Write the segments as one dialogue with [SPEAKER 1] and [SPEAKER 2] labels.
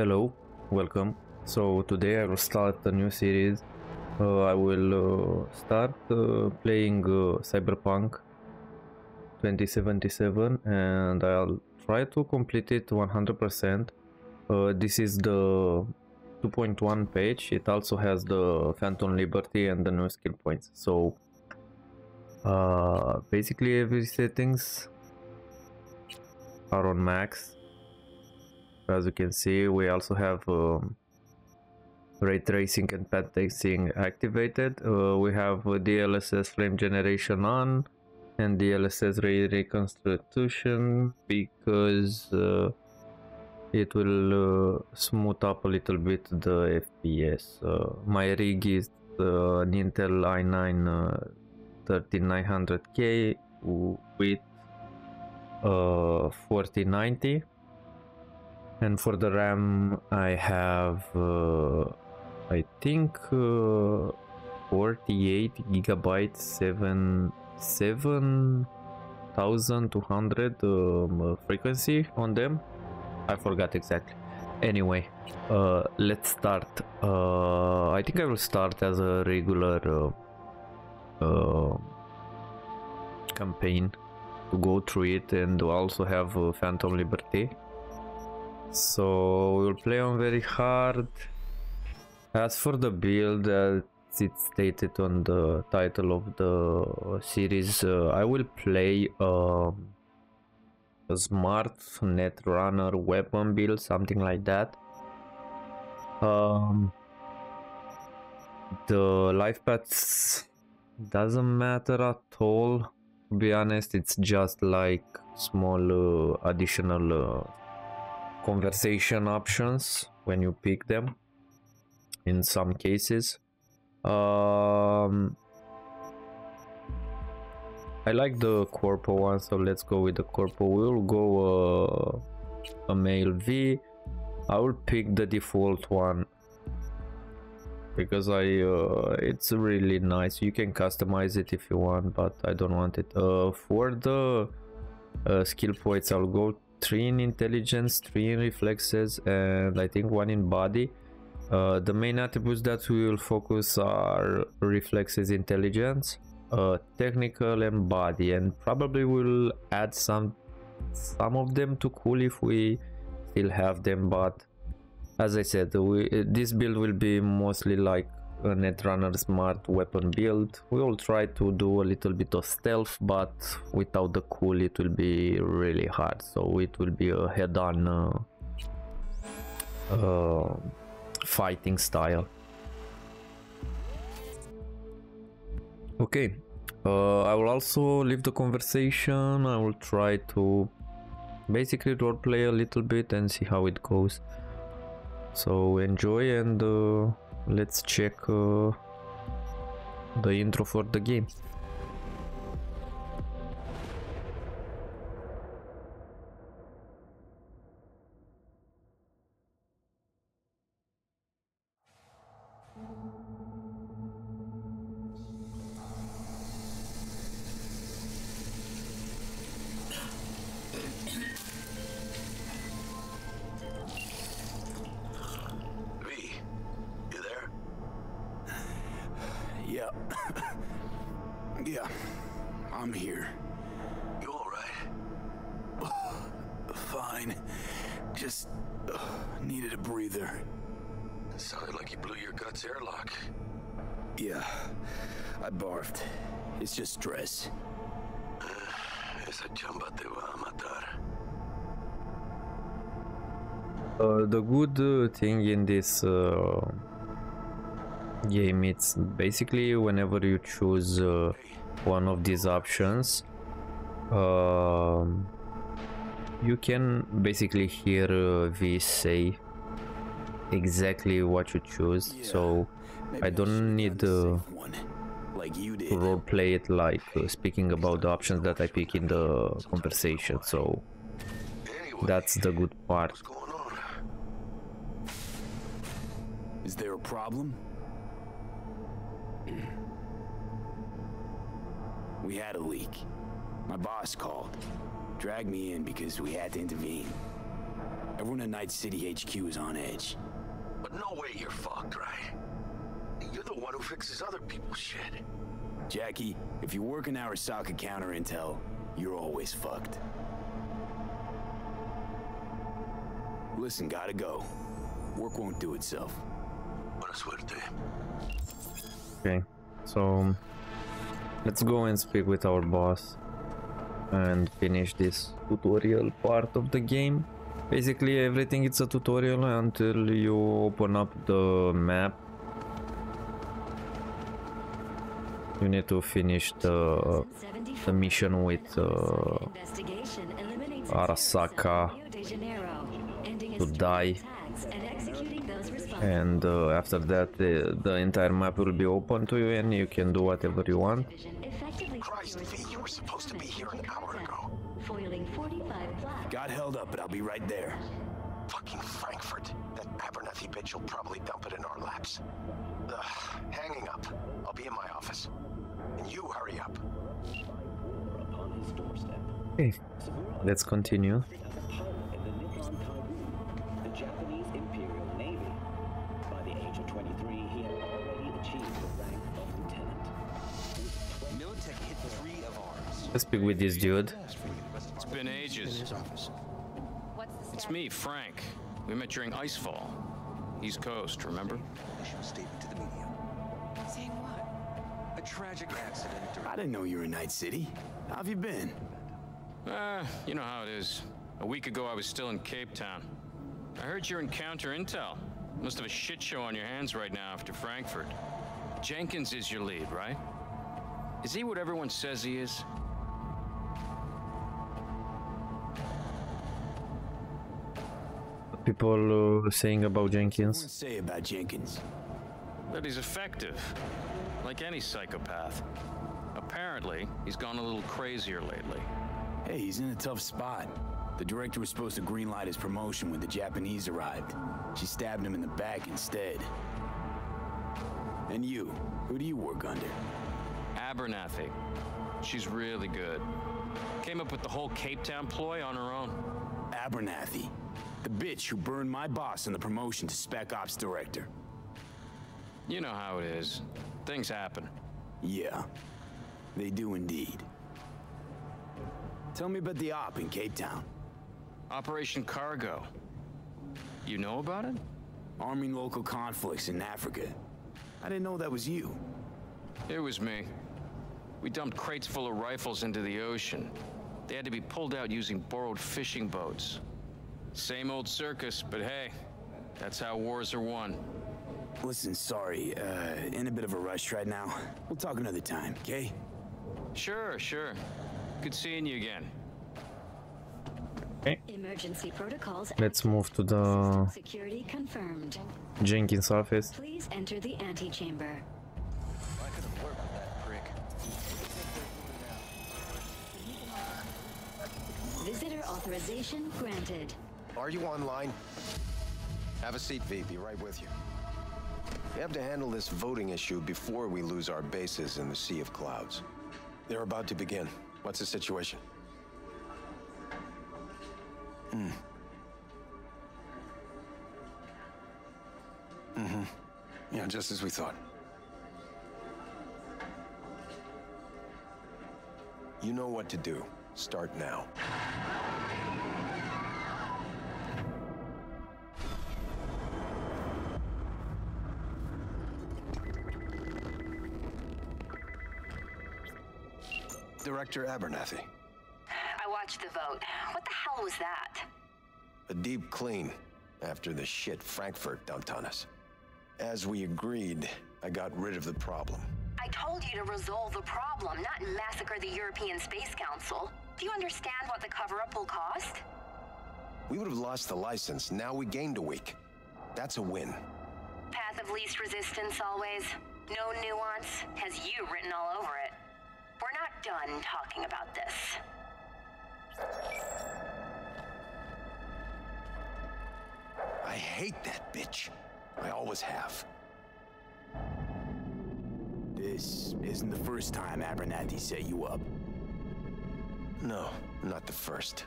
[SPEAKER 1] Hello, welcome. So today I will start a new series. Uh, I will uh, start uh, playing uh, Cyberpunk 2077 and I'll try to complete it 100%. Uh, this is the 2.1 page. It also has the Phantom Liberty and the new skill points. So uh, basically every settings are on max as you can see we also have um, ray tracing and path tracing activated. Uh, we have uh, DLSS frame generation on and DLSS ray reconstruction because uh, it will uh, smooth up a little bit the FPS uh, my rig is uh, an Intel i9 3900K with uh, 4090 and for the RAM I have uh, I think uh, 48 gigabytes 7 7200 um, frequency on them. I forgot exactly. Anyway uh, let's start. Uh, I think I will start as a regular uh, uh, campaign to go through it and also have uh, Phantom Liberty so we'll play on very hard. As for the build, as it's stated on the title of the series, uh, I will play um, a smart netrunner weapon build, something like that. Um, the life paths doesn't matter at all. To be honest, it's just like small uh, additional uh, conversation options when you pick them in some cases. Um, I like the corpo one so let's go with the corpo. We'll go uh, a male V. I will pick the default one because I uh, it's really nice. You can customize it if you want but I don't want it. Uh, for the uh, skill points I'll go 3 in intelligence, 3 in reflexes, and I think 1 in body. Uh, the main attributes that we will focus are reflexes, intelligence, uh, technical, and body, and probably we'll add some some of them to cool if we still have them. But as I said, we, this build will be mostly like netrunner smart weapon build we will try to do a little bit of stealth but without the cool it will be really hard. So it will be a head-on uh, uh, fighting style. Okay uh, I will also leave the conversation. I will try to basically roleplay a little bit and see how it goes. So enjoy and uh, let's check uh, the intro for the game good thing in this uh, game it's basically whenever you choose uh, one of these options uh, you can basically hear uh, V say exactly what you choose. Yeah, so I don't need like to role play it like uh, speaking about the options that I pick in the conversation so that's the good part
[SPEAKER 2] Is there a problem? we had a leak. My boss called. Dragged me in because we had to intervene. Everyone in Night City HQ is on edge.
[SPEAKER 3] But no way you're fucked, right? You're the one who fixes other people's shit.
[SPEAKER 2] Jackie, if you're working Arasaka counter intel, you're always fucked. Listen, gotta go. Work won't do itself.
[SPEAKER 3] Buena suerte.
[SPEAKER 1] Okay, so let's go and speak with our boss and finish this tutorial part of the game. Basically everything is a tutorial until you open up the map. You need to finish the, the mission with uh, Arasaka to die and uh, after that the, the entire map will be open to you and you can do whatever you want
[SPEAKER 3] Christ, V, you were supposed to be here an hour ago.
[SPEAKER 4] Foiling 45 flat.
[SPEAKER 2] Got held up, but I'll be right there.
[SPEAKER 3] Fucking Frankfurt. That Abernathy bitch will probably dump it in our laps. Ugh, hanging up. I'll be in my office. And you hurry up.
[SPEAKER 1] okay let's continue
[SPEAKER 5] the Japanese Imperial Navy. By the age of 23, he had already achieved the rank of lieutenant.
[SPEAKER 6] Militech hit three of ours.
[SPEAKER 1] let's speak with this dude
[SPEAKER 7] It's been ages. It's me, Frank. We met during Icefall. East Coast, remember?
[SPEAKER 6] Official statement to the media. Saying what? A tragic accident
[SPEAKER 2] I didn't know you were in Night City. How have you been?
[SPEAKER 7] Ah, you know how it is. A week ago, I was still in Cape Town. I heard your encounter intel. Must have a shit show on your hands right now after Frankfurt. Jenkins is your lead, right? Is he what everyone says he is?
[SPEAKER 1] People uh, saying about
[SPEAKER 2] What
[SPEAKER 1] Jenkins
[SPEAKER 2] say about Jenkins?
[SPEAKER 7] That he's effective, like any psychopath. Apparently, he's gone a little crazier lately.
[SPEAKER 2] Hey, he's in a tough spot. The director was supposed to greenlight his promotion when the Japanese arrived. She stabbed him in the back instead. And you, who do you work under?
[SPEAKER 7] Abernathy. She's really good. Came up with the whole Cape Town ploy on her own.
[SPEAKER 2] Abernathy, the bitch who burned my boss in the promotion to Spec Ops Director.
[SPEAKER 7] You know how it is. Things happen.
[SPEAKER 2] Yeah, they do indeed. Tell me about the op in Cape Town.
[SPEAKER 7] Operation Cargo. You know about it?
[SPEAKER 2] Arming local conflicts in Africa. I didn't know that was you.
[SPEAKER 7] It was me. We dumped crates full of rifles into the ocean. They had to be pulled out using borrowed fishing boats. Same old circus, but hey, that's how wars are won.
[SPEAKER 2] Listen, sorry, uh, in a bit of a rush right now. We'll talk another time, okay?
[SPEAKER 7] Sure, sure. Good seeing you again.
[SPEAKER 4] Emergency protocols.
[SPEAKER 1] let's move to the
[SPEAKER 4] Security confirmed.
[SPEAKER 1] Jenkins office
[SPEAKER 4] Please enter the antechamber.
[SPEAKER 6] I could have worked with that prick.
[SPEAKER 4] Visitor authorization granted.
[SPEAKER 8] Are you online? Have a seat, V. Be right with you. We have to handle this voting issue before we lose our bases in the Sea of Clouds. They're about to begin. What's the situation? Hmm. Mm-hmm. Yeah, just as we thought. You know what to do. Start now. Director Abernathy.
[SPEAKER 9] I watched the vote. What the hell was that?
[SPEAKER 8] A deep clean after the shit Frankfurt dumped on us. As we agreed, I got rid of the problem.
[SPEAKER 9] I told you to resolve the problem, not massacre the European Space Council. Do you understand what the cover-up will cost?
[SPEAKER 8] We would have lost the license. Now we gained a week. That's a win.
[SPEAKER 9] Path of least resistance always. No nuance. Has you written all over it. Done talking about this.
[SPEAKER 8] I hate that bitch. I always have.
[SPEAKER 2] This isn't the first time Abernathy set you up.
[SPEAKER 8] No, not the first.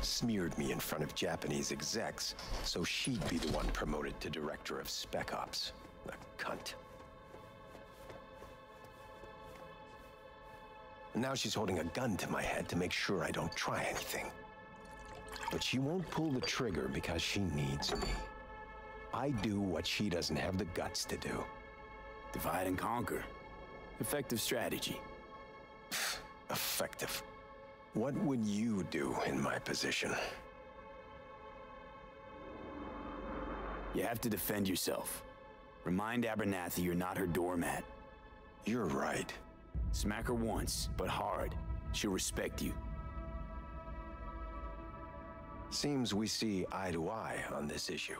[SPEAKER 8] smeared me in front of Japanese execs so she'd be the one promoted to director of Spec Ops. The cunt. Now she's holding a gun to my head to make sure I don't try anything. But she won't pull the trigger because she needs me. I do what she doesn't have the guts to do.
[SPEAKER 2] Divide and conquer. Effective strategy.
[SPEAKER 8] Effective. What would you do in my position?
[SPEAKER 2] You have to defend yourself. Remind Abernathy you're not her doormat.
[SPEAKER 8] You're right.
[SPEAKER 2] Smack her once, but hard. She'll respect you.
[SPEAKER 8] Seems we see eye to eye on this issue.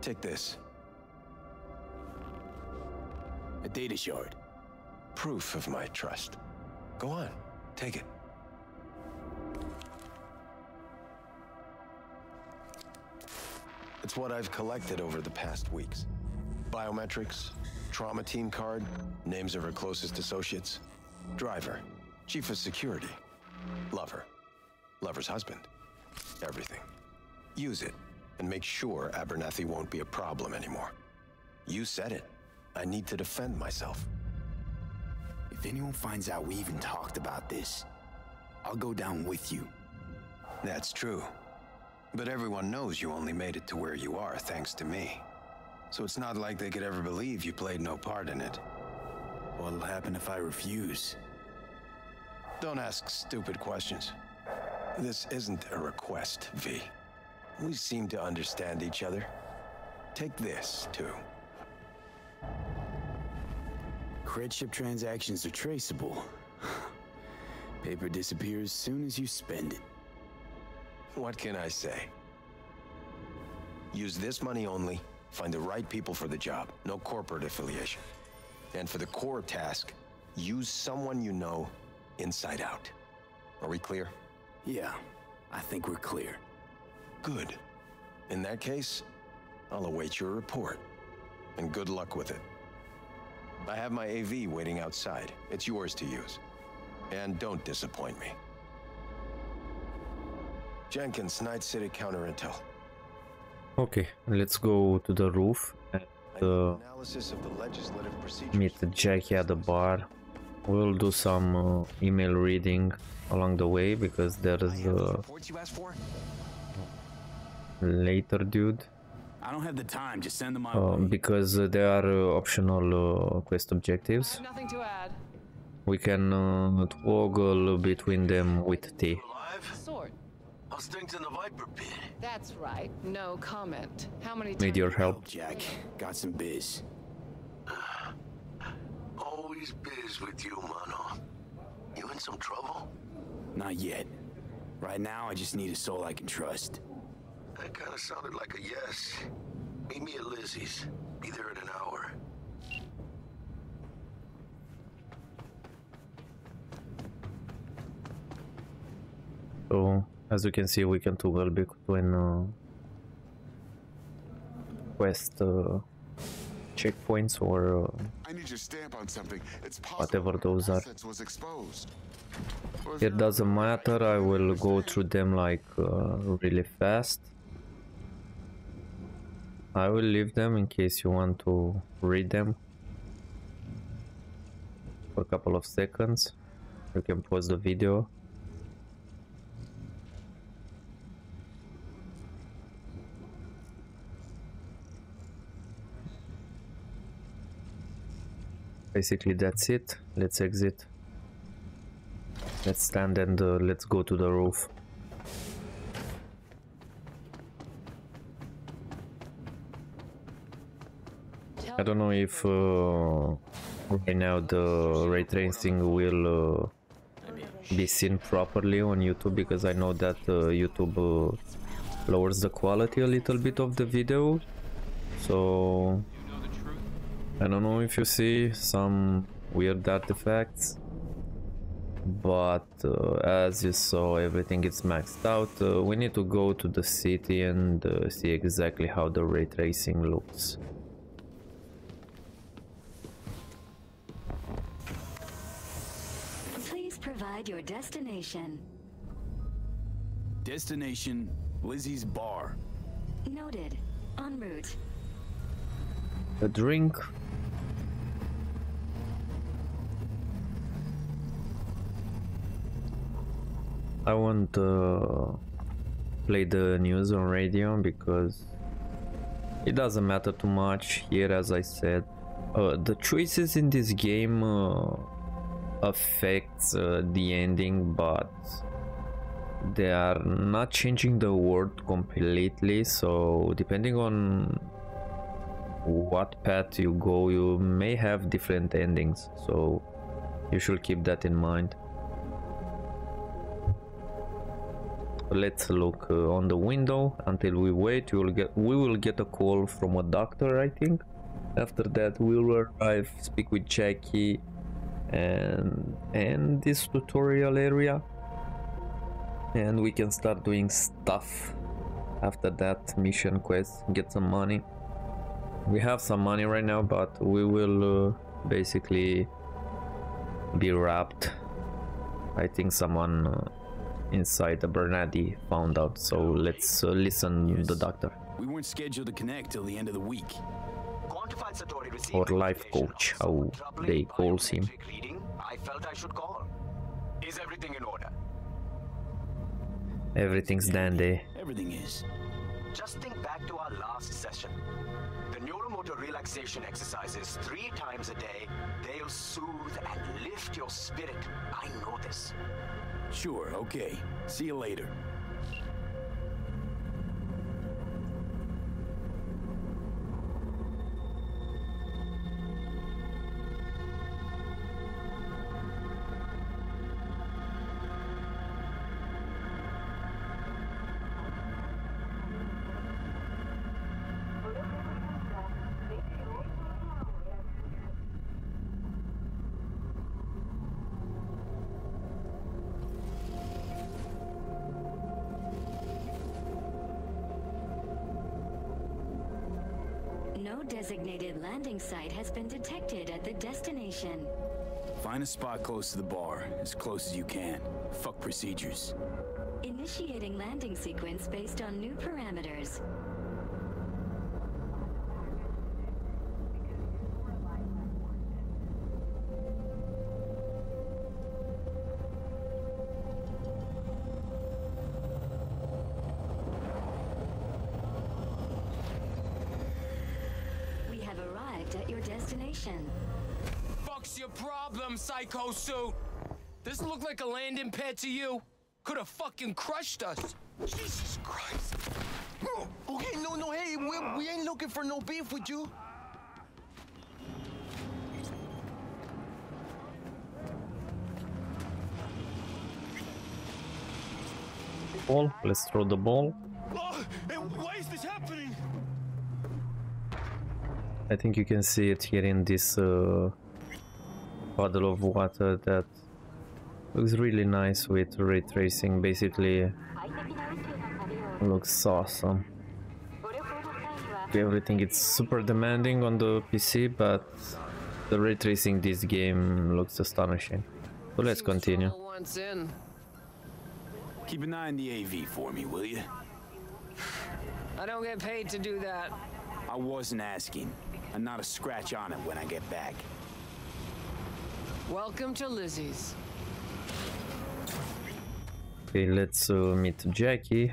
[SPEAKER 8] Take this.
[SPEAKER 2] A data shard.
[SPEAKER 8] Proof of my trust. Go on, take it. It's what I've collected over the past weeks. Biometrics, trauma team card, names of her closest associates, driver, chief of security, lover, lover's husband, everything. Use it and make sure Abernathy won't be a problem anymore. You said it. I need to defend myself.
[SPEAKER 2] If anyone finds out we even talked about this, I'll go down with you.
[SPEAKER 8] That's true. But everyone knows you only made it to where you are thanks to me. So it's not like they could ever believe you played no part in it.
[SPEAKER 2] What'll happen if I refuse?
[SPEAKER 8] Don't ask stupid questions. This isn't a request, V. We seem to understand each other. Take this, too.
[SPEAKER 2] Cred ship transactions are traceable. Paper disappears soon as you spend it.
[SPEAKER 8] What can I say? Use this money only, find the right people for the job, no corporate affiliation. And for the core task, use someone you know inside out. Are we clear?
[SPEAKER 2] Yeah, I think we're clear.
[SPEAKER 8] Good. In that case, I'll await your report. And good luck with it. I have my AV waiting outside. It's yours to use. And don't disappoint me. Jenkins, Night City Counter Intel.
[SPEAKER 1] Okay, let's go to the roof and
[SPEAKER 8] I
[SPEAKER 1] uh,
[SPEAKER 8] analysis of the legislative procedures.
[SPEAKER 1] meet Jackie at the bar. We'll do some uh, email reading along the way because there's a
[SPEAKER 6] Reports you asked for?
[SPEAKER 1] later dude.
[SPEAKER 2] I don't have the time. Just send them my
[SPEAKER 1] Uh, because uh, there are uh, optional uh, quest objectives.
[SPEAKER 10] Nothing to add.
[SPEAKER 1] We can uh, toggle between them with T.
[SPEAKER 3] Alive?
[SPEAKER 10] Sort.
[SPEAKER 3] In the Viper pit?
[SPEAKER 10] That's right. No comment. How many
[SPEAKER 1] Need your
[SPEAKER 10] times-
[SPEAKER 1] help.
[SPEAKER 2] Jack, got some biz.
[SPEAKER 3] Always biz with you, mano. You in some trouble?
[SPEAKER 2] Not yet. Right now, I just need a soul I can trust.
[SPEAKER 3] That kind of sounded like a yes. Meet me at Lizzie's. Be there in an hour.
[SPEAKER 1] So as you can see, we can toggle between uh, quest uh, checkpoints or uh,
[SPEAKER 11] I need your stamp on something. It's
[SPEAKER 1] Whatever those are.
[SPEAKER 11] was exposed. Was
[SPEAKER 1] It doesn't matter, I will go through them like uh, really fast. I will leave them in case you want to read them for a couple of seconds. You can pause the video. Basically that's it. Let's exit. Let's stand and uh, let's go to the roof. I don't know if uh, right now the ray tracing will uh, be seen properly on YouTube because I know that uh, YouTube uh, lowers the quality a little bit of the video. So I don't know if you see some weird artifacts but uh, as you saw everything is maxed out. Uh, we need to go to the city and uh, see exactly how the ray tracing looks.
[SPEAKER 4] Please provide your destination.
[SPEAKER 2] Destination lizzie's bar.
[SPEAKER 4] Noted. En route.
[SPEAKER 1] A drink. I won't uh, play the news on radio because it doesn't matter too much here as I said. Uh, the choices in this game uh, affects uh, the ending but they are not changing the world completely. So depending on what path you go you may have different endings. So you should keep that in mind let's look uh, on the window. Until we wait we will get we will get a call from a doctor i think. After that we will arrive speak with jackie and and this tutorial area. And we can start doing stuff. After that mission quest get some money. We have some money right now but we will uh, basically be wrapped. I think someone uh, inside the bernardi found out so let's uh, listen the doctor
[SPEAKER 2] We weren't scheduled to connect till the end of the week.
[SPEAKER 12] Quantified Satori received
[SPEAKER 1] or life coach how they calls him
[SPEAKER 12] reading. I felt I should call. Is everything in order?
[SPEAKER 1] everything's dandy
[SPEAKER 2] Everything is.
[SPEAKER 12] Just think back to our last session. The neuromotor relaxation exercises three times a day. They'll soothe and lift your spirit. I know this.
[SPEAKER 2] Sure, okay. See you later.
[SPEAKER 4] Landing site has been detected at the destination.
[SPEAKER 2] Find a spot close to the bar, as close as you can. Fuck procedures.
[SPEAKER 4] Initiating landing sequence based on new parameters.
[SPEAKER 13] Psycho Suit? This look like a landing pad to you? Could have fucking crushed us.
[SPEAKER 14] Jesus Christ. Oh, okay, no, no, hey, we, we ain't looking for no beef with you.
[SPEAKER 1] ball let's throw the ball
[SPEAKER 13] Oh, and why is this happening?
[SPEAKER 1] I think you can see it here in this uh, puddle of water that looks really nice with ray tracing basically looks awesome everything it's super demanding on the PC but the ray tracing this game looks astonishing so let's continue
[SPEAKER 10] Once in.
[SPEAKER 2] Keep an eye on the AV for me, will you?
[SPEAKER 10] I don't get paid to do that.
[SPEAKER 2] I wasn't asking. And not a scratch on it when I get back.
[SPEAKER 10] Welcome to Lizzie's.
[SPEAKER 1] okay let's uh, meet Jackie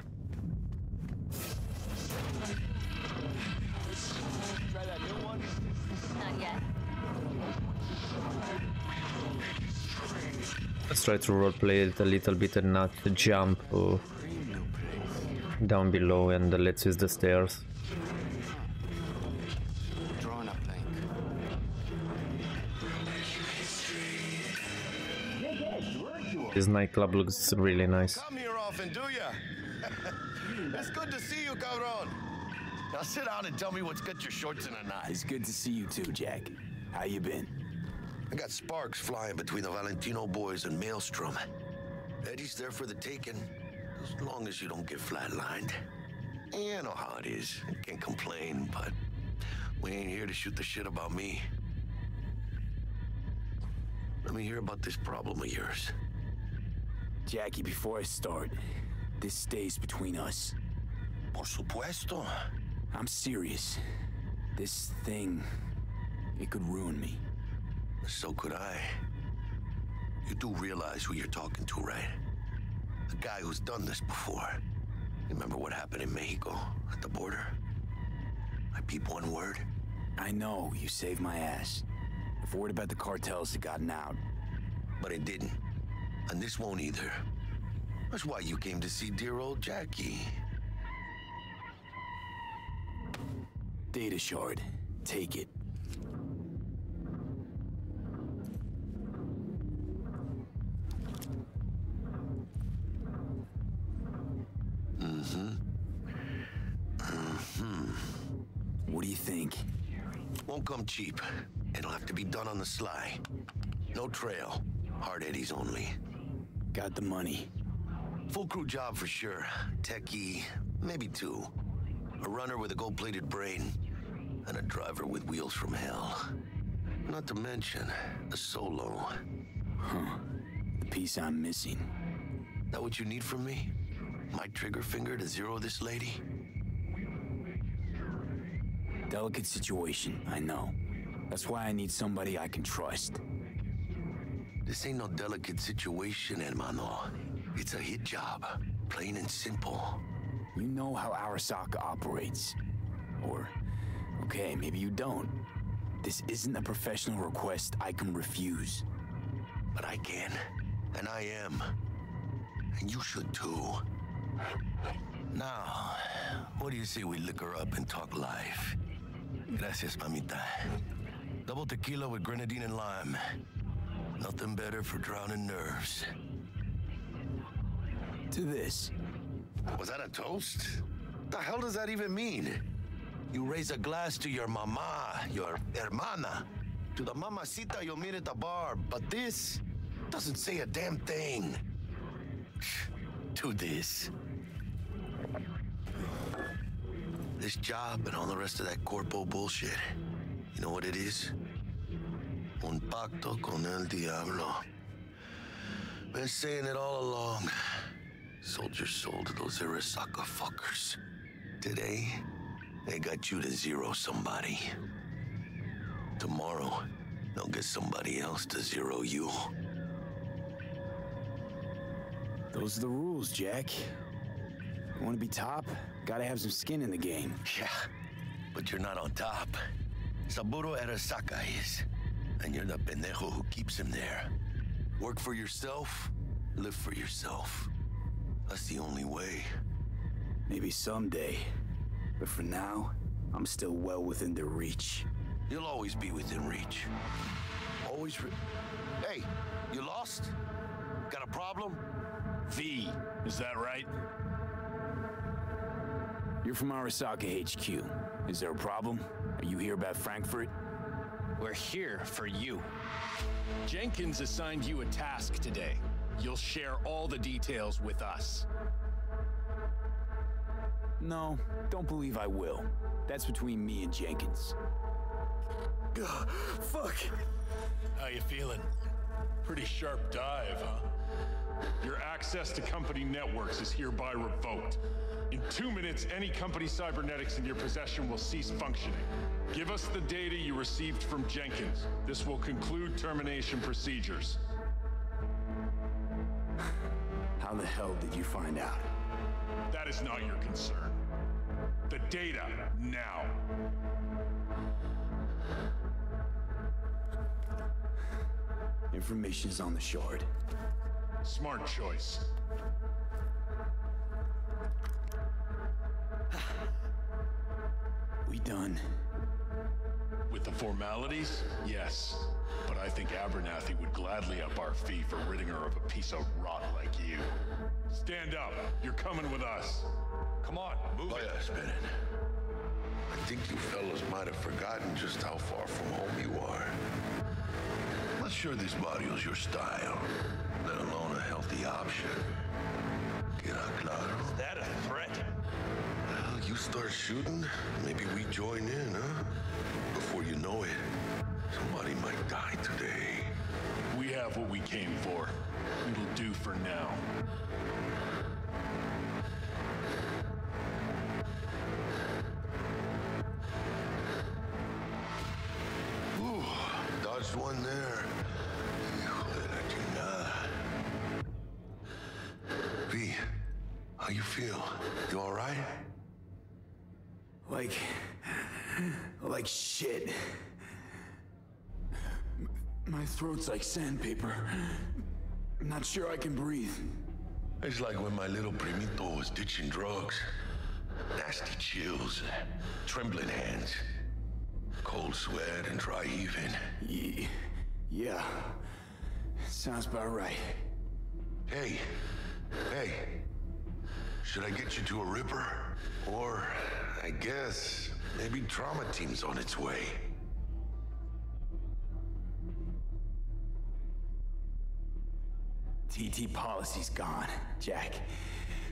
[SPEAKER 1] let's try to roleplay it a little bit and not jump uh, down below and let's use the stairs this nightclub looks really nice
[SPEAKER 14] Come here often, do ya? it's good to see you, cabron. Now sit down and tell me what's got your shorts in a knot.
[SPEAKER 2] It's good to see you too, Jack. How you been?
[SPEAKER 3] I got sparks flying between the Valentino boys and Maelstrom. Eddies there for the taking, as long as you don't get flatlined. You know how it is. I can't complain, but we ain't here to shoot the shit about me. Let me hear about this problem of yours.
[SPEAKER 2] Jackie, before I start, this stays between us.
[SPEAKER 3] Por supuesto.
[SPEAKER 2] I'm serious. This thing, it could ruin me.
[SPEAKER 3] So could I. You do realize who you're talking to, right? A guy who's done this before. Remember what happened in Mexico at the border? I peep one word.
[SPEAKER 2] I know you saved my ass. If word about the cartels had gotten out.
[SPEAKER 3] But it didn't. And this won't either. That's why you came to see dear old Jackie.
[SPEAKER 2] Data shard. Take it.
[SPEAKER 3] Mm-hmm. Mm-hmm.
[SPEAKER 2] What do you think?
[SPEAKER 3] Won't come cheap. It'll have to be done on the sly. No trail. Hard eddies only.
[SPEAKER 2] Got the money.
[SPEAKER 3] Full crew job for sure. Techie, maybe two. A runner with a gold-plated brain, and a driver with wheels from hell. Not to mention, a solo.
[SPEAKER 2] Huh. The piece I'm missing.
[SPEAKER 3] That what you need from me? My trigger finger to zero this lady?
[SPEAKER 2] Delicate situation, I know. That's why I need somebody I can trust.
[SPEAKER 3] This ain't no delicate situation, hermano. It's a hit job. Plain and simple.
[SPEAKER 2] You know how Arasaka operates. Or, okay, maybe you don't. This isn't a professional request I can refuse.
[SPEAKER 3] But I can. And I am. And you should too. Now, what do you say we liquor up and talk life? Gracias, mamita. Double tequila with grenadine and lime. Nothing better for drowning nerves.
[SPEAKER 2] To this.
[SPEAKER 3] Was that a toast? The hell does that even mean? You raise a glass to your mama, your hermana, to the mamacita you'll meet at the bar, but this doesn't say a damn thing. To this. This job and all the rest of that corpo bullshit. You know what it is? Un pacto con el diablo. Been saying it all along. Sold your soul to those Arasaka fuckers. Today, they got you to zero somebody. Tomorrow, they'll get somebody else to zero you.
[SPEAKER 2] Those are the rules, Jack. You want to be top? Gotta have some skin in the game.
[SPEAKER 3] Yeah, but you're not on top. Saburo Arasaka is. And you're the pendejo who keeps him there. Work for yourself, live for yourself. That's the only way.
[SPEAKER 2] Maybe someday. But for now, I'm still well within their reach.
[SPEAKER 3] You'll always be within reach. Always re- Hey, you lost? Got a problem?
[SPEAKER 15] V, is that right?
[SPEAKER 2] You're from Arasaka HQ. Is there a problem? Are you here about Frankfurt?
[SPEAKER 15] We're here for you. Jenkins assigned you a task today. You'll share all the details with us.
[SPEAKER 2] No, don't believe I will. That's between me and Jenkins.
[SPEAKER 15] Ugh, fuck. How you feeling?
[SPEAKER 16] Pretty sharp dive, huh? Your access to company networks is hereby revoked. In two minutes, any company cybernetics in your possession will cease functioning. Give us the data you received from Jenkins. This will conclude termination procedures.
[SPEAKER 2] How the hell did you find out?
[SPEAKER 16] That is not your concern. The data, now.
[SPEAKER 2] Information's on the shard.
[SPEAKER 16] Smart choice.
[SPEAKER 2] We done.
[SPEAKER 16] With the formalities, yes. But I think Abernathy would gladly up our fee for ridding her of a piece of rot like you. Stand up. You're coming with us. Come on, move
[SPEAKER 3] oh,
[SPEAKER 16] it.
[SPEAKER 3] yeah, spin it. I think you fellows might have forgotten just how far from home you are. Not sure this barrio's your style, let alone a healthy option. Queda claro?
[SPEAKER 15] Is that a threat?
[SPEAKER 3] Well, you start shooting, maybe we join in, huh? Before you know it, somebody might die today.
[SPEAKER 16] We We have what we came for. It'll do for now.
[SPEAKER 2] My throat's like sandpaper. I'm not sure I can breathe.
[SPEAKER 3] It's like when my little primito was ditching drugs. Nasty chills, trembling hands, cold sweat, and dry heaving.
[SPEAKER 2] Ye- yeah. Sounds about right.
[SPEAKER 3] Hey, hey, should I get you to a Ripper? Or, I guess, maybe trauma team's on its way.
[SPEAKER 2] TT policy's gone, Jack.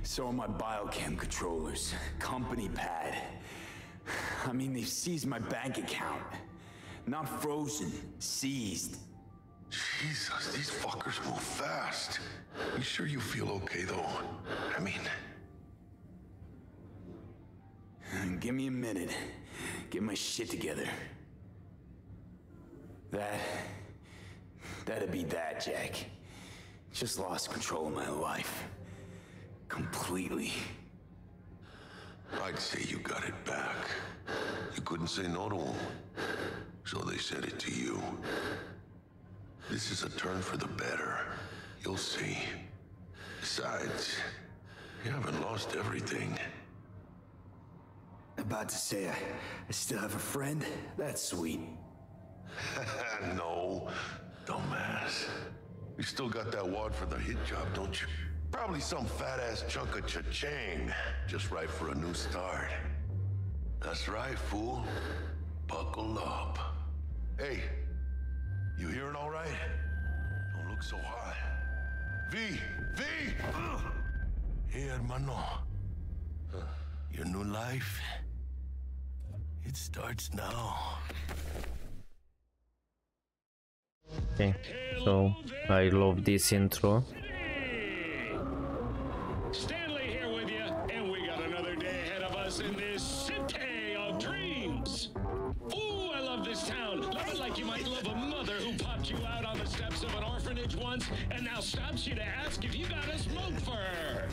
[SPEAKER 2] So are my biochem controllers, company pad. I mean, they've seized my bank account. Not frozen, seized.
[SPEAKER 3] Jesus, these fuckers move fast. You sure you feel okay, though? I mean,
[SPEAKER 2] Give me a minute. Get my shit together. That. That'd be that, Jack. Just lost control of my life. Completely.
[SPEAKER 3] I'd say you got it back. You couldn't say no to them. So they said it to you. This is a turn for the better. You'll see. Besides, you haven't lost everything.
[SPEAKER 2] About to say I, I still have a friend? That's sweet.
[SPEAKER 3] You still got that wad for the hit job, don't you? Probably some fat ass chunk of cha-ching, just right for a new start. That's right, fool. Buckle up. Hey, you hearing all right? Don't look so hot. V, V! Hey, hermano. Your new life, it starts now.
[SPEAKER 1] Okay, so I love this intro.
[SPEAKER 15] Stanley here with you, and we got another day ahead of us in this city of dreams. Ooh, I love this town. Love it like you might love a mother who popped you out on the steps of an orphanage once and now stops you to ask if you got a smoke for her.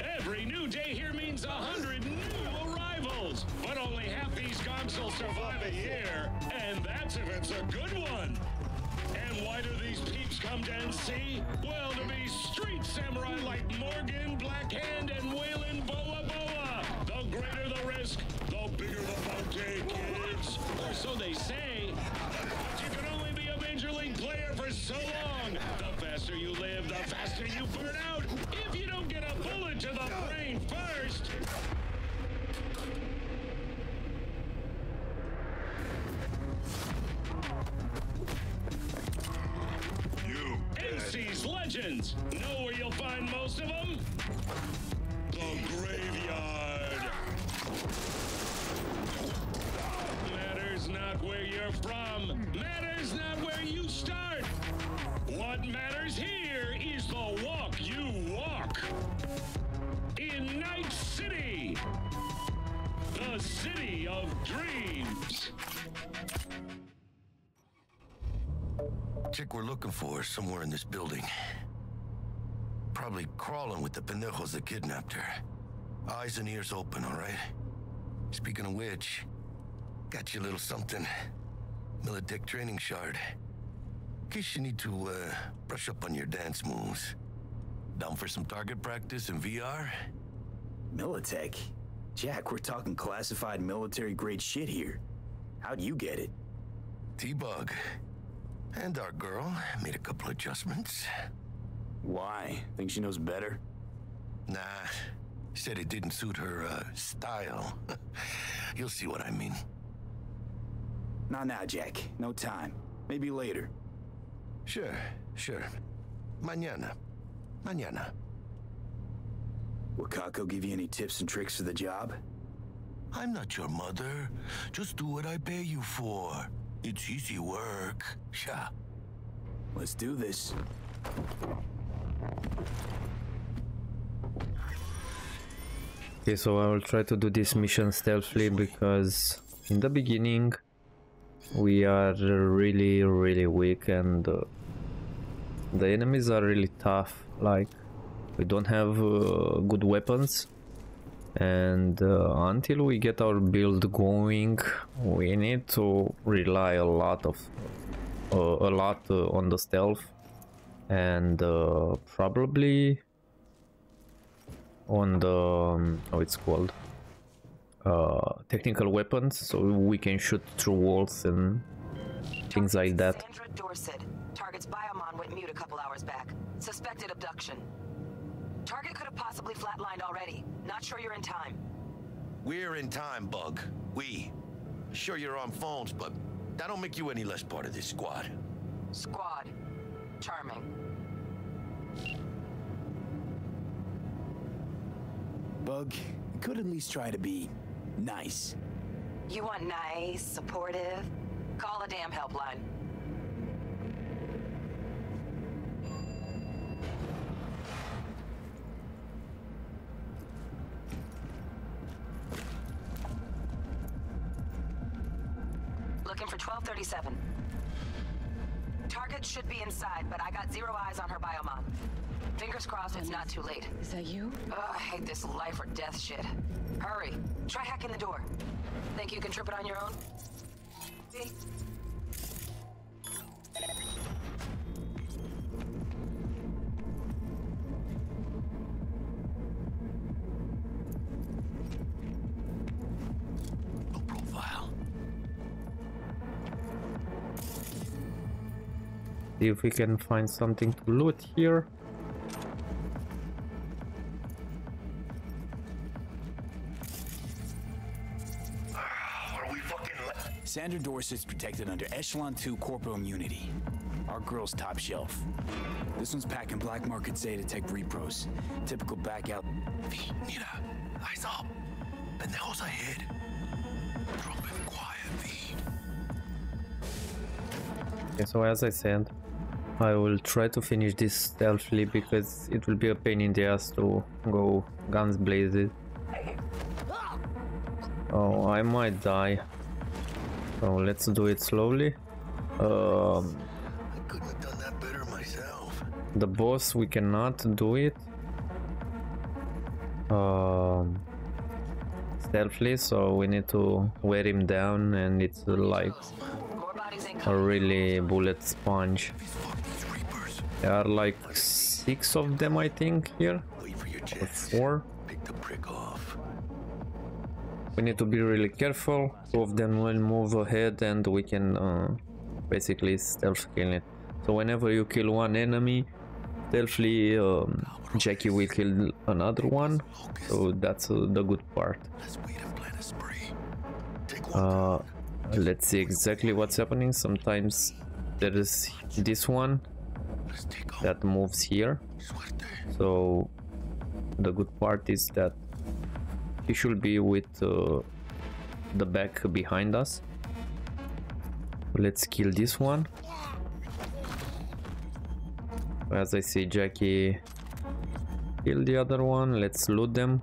[SPEAKER 15] Every new day here means a hundred will survive a year, and that's if it's a good one. And why do these peeps come to NC? Well, to be street samurai like Morgan, Blackhand, and Weyland Boa Boa. The greater the risk, the bigger the bounty, kids. Or so they say. But you can only be a Major League player for so long. The faster you live, the faster you burn out. If you don't get a bullet to the brain first. Know where you'll find most of them? The graveyard. Matters not where you're from. Matters not where you start. What matters here is the walk you walk. In Night City. The city of dreams.
[SPEAKER 3] Chick we're looking for is somewhere in this building. Probably crawling with the pendejos that kidnapped her. Eyes and ears open, all right? Speaking of which, got you a little something. Militech training shard. In case you need to, uh, brush up on your dance moves. Down for some target practice in VR?
[SPEAKER 2] Militech? Jack, we're talking classified military grade shit here. How'd you get it?
[SPEAKER 3] T-Bug. And our girl made a couple adjustments.
[SPEAKER 2] Why? Think she knows better?
[SPEAKER 3] Nah, said it didn't suit her, uh, style. You'll see what I mean.
[SPEAKER 2] Not now, Jack. No time. Maybe later.
[SPEAKER 3] Sure, sure. Mañana. Mañana.
[SPEAKER 2] Will Kako give you any tips and tricks for the job?
[SPEAKER 3] I'm not your mother. Just do what I pay you for. It's easy work. Yeah.
[SPEAKER 2] Let's do this.
[SPEAKER 1] Okay, so I will try to do this mission stealthily because in the beginning we are really really weak and uh, the enemies are really tough. Like we don't have uh, good weapons. And uh, until we get our build going we need to rely a lot of uh, a lot uh, on the stealth and uh, probably on the um, how it's called uh, technical weapons so we can shoot through walls and things like that
[SPEAKER 17] Sandra Dorset. Target's biomon went mute a couple hours back. Suspected abduction. Target could have possibly flatlined already. Not sure you're in time.
[SPEAKER 3] We're in time, Bug. We. Sure you're on phones, but that don't make you any less part of this squad.
[SPEAKER 17] Squad. Charming.
[SPEAKER 2] Bug, could at least try to be nice.
[SPEAKER 17] You want nice, supportive? Call a damn helpline. Looking for 1237. Target should be inside, but I got zero eyes on her biomon. Fingers crossed it's not too late.
[SPEAKER 10] Is that you?
[SPEAKER 17] Ugh, I hate this life or death shit. Hurry. Try hacking the door. Think you can trip it on your own? See?
[SPEAKER 1] see if we can find something to loot here
[SPEAKER 2] Sandra Dorset's protected under Echelon 2 Corporal Immunity. Our girl's top shelf. This one's packing black market Zetatech repros. Typical back out.
[SPEAKER 3] V, mira, eyes up. Pendejos ahead. Drop it quiet, V.
[SPEAKER 1] Okay, so as I said, I will try to finish this stealthily because it will be a pain in the ass to go guns blazing. Oh, I might die. So let's do it slowly. Um, the boss, we cannot do it. Um, stealthily, so we need to wear him down, and it's like a really bullet sponge. There are like six of them, I think, here. Or four. We need to be really careful. Two of them will move ahead and we can uh, basically stealth kill it. So whenever you kill one enemy, stealthily um, Jackie will kill another one. So that's uh, the good part. Uh, let's see exactly what's happening. Sometimes there is this one that moves here. So the good part is that he should be with uh, the back behind us. Let's kill this one. As I see Jackie kill the other one, let's loot them.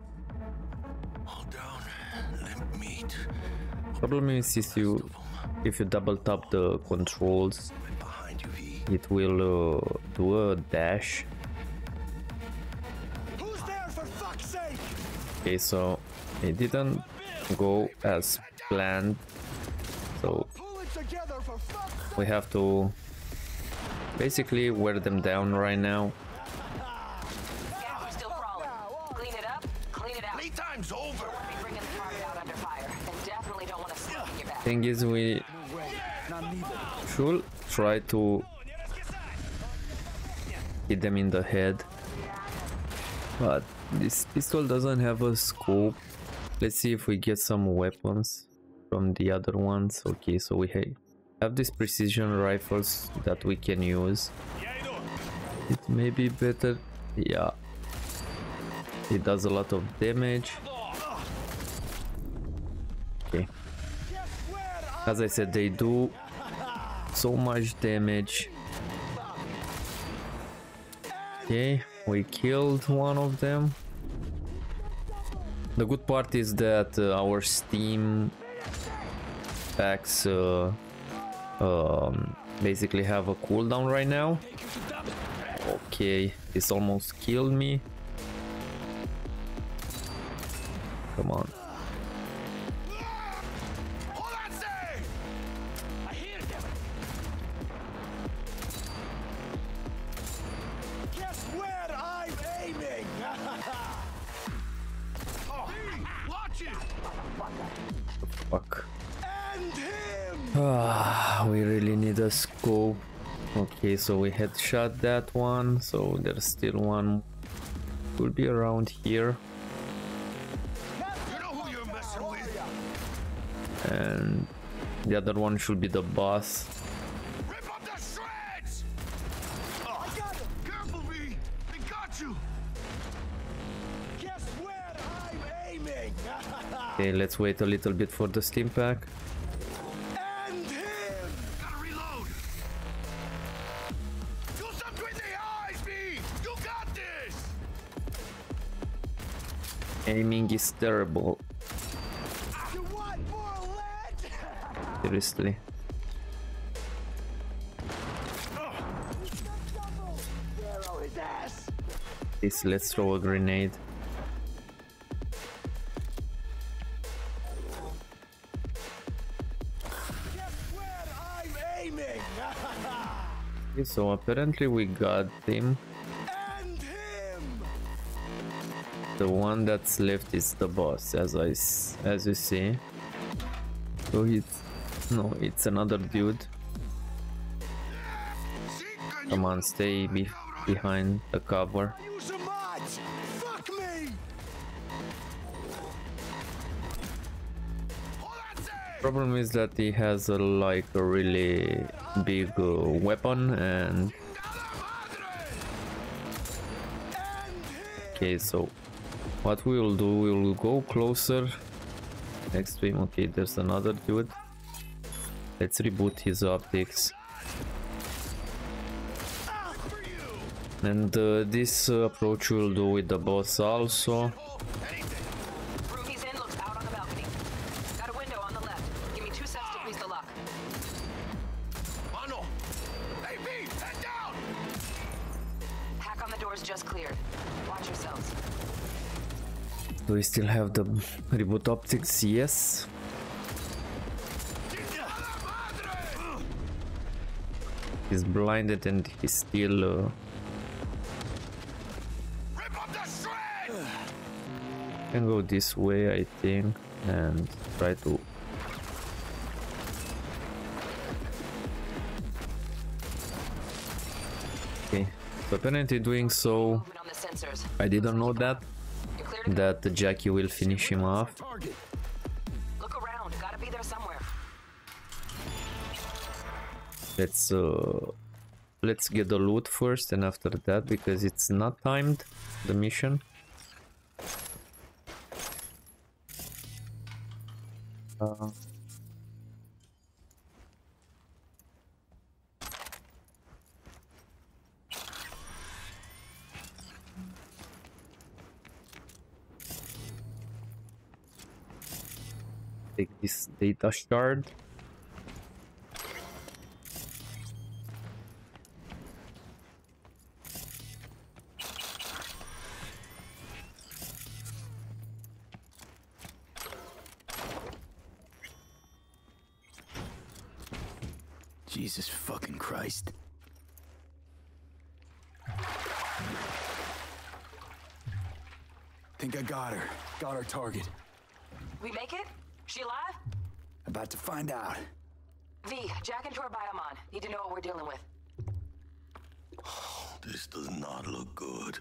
[SPEAKER 1] Problem is if you if you double tap the controls it will uh, do a dash okay so it didn't go as planned so we have to basically wear them down right now
[SPEAKER 17] Still crawling. Clean it up, clean it out.
[SPEAKER 3] Playtime's over.
[SPEAKER 17] Don't be bringing the target out under fire. And definitely don't want to smoke in your back.
[SPEAKER 1] thing is we should try to hit them in the head but this pistol doesn't have a scope let's see if we get some weapons from the other ones. Okay so we ha have these precision rifles that we can use. It may be better yeah. It does a lot of damage. Okay. As i said they do so much damage. Okay, we killed one of them. The good part is that uh, our stim packs uh, um, basically have a cooldown right now. Okay, this almost killed me. Come on. Okay, so we headshot that one, so there's still one. Will be around here.
[SPEAKER 14] You know who you're messing with?
[SPEAKER 1] And the other one should be the boss.
[SPEAKER 14] Rip up the shreds! Oh, I got him! Careful, V! They got you! Guess where I'm aiming?
[SPEAKER 1] Okay, let's wait a little bit for the stim pack. Is terrible.
[SPEAKER 14] You want more lead?
[SPEAKER 1] Seriously.
[SPEAKER 14] Zero his ass!
[SPEAKER 1] Please, let's throw a grenade. Okay, so apparently we got him. The one that's left is the boss, as I as you see. So it's no, it's another dude. Come on, stay be behind the cover.
[SPEAKER 14] Use a mods! Fuck me!
[SPEAKER 1] Problem is that he has a like a really big uh, weapon and okay so what we will do we will go closer. Next to him okay there's another dude. Let's reboot his optics. And uh, this uh, approach we'll do with the boss also do we still have the reboot optics yes. He's blinded and he's still uh, can go this way I think and try to okay. So apparently doing so.
[SPEAKER 17] On the sensors.
[SPEAKER 1] I didn't know that that the Jackie will finish him off
[SPEAKER 17] Look around. Gotta be there somewhere.
[SPEAKER 1] let's uh let's get the loot first and after that because it's not timed the mission uh, take this dust guard.
[SPEAKER 2] Jesus fucking Christ. Think I got her. Got our target.
[SPEAKER 17] We make it? She alive?
[SPEAKER 2] About to find out.
[SPEAKER 17] V, jack into her biomon. Need to know what we're dealing with.
[SPEAKER 3] This does not look good.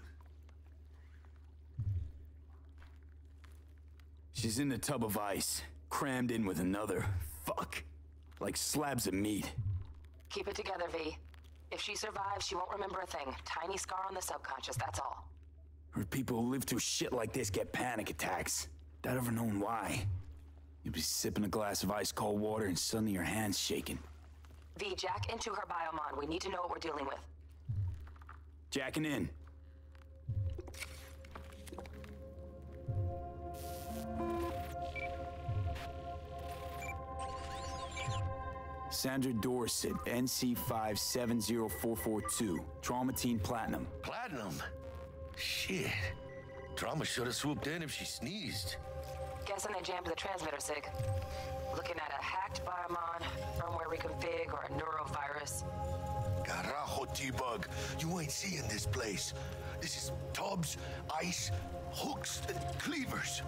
[SPEAKER 2] She's in the tub of ice, crammed in with another. Fuck. Like slabs of meat.
[SPEAKER 17] Keep it together, V. If she survives, she won't remember a thing. Tiny scar on the subconscious, that's all.
[SPEAKER 2] Heard people who live through shit like this get panic attacks. Doubt ever known why. You'd be sipping a glass of ice cold water and suddenly your hand's shaking.
[SPEAKER 17] V, jack into her biomon. We need to know what we're dealing with.
[SPEAKER 2] Jacking in. Sandra Dorset, NC570442, Trauma Team Platinum.
[SPEAKER 3] Platinum? Shit. Trauma should have swooped in if she sneezed.
[SPEAKER 17] Guessing they jammed the transmitter, Sig. Looking at a hacked biomon, firmware reconfig, or a neurovirus.
[SPEAKER 3] Carajo, T-Bug. You ain't seeing this place. This is tubs, ice, hooks, and cleavers.